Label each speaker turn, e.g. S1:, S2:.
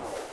S1: Peace.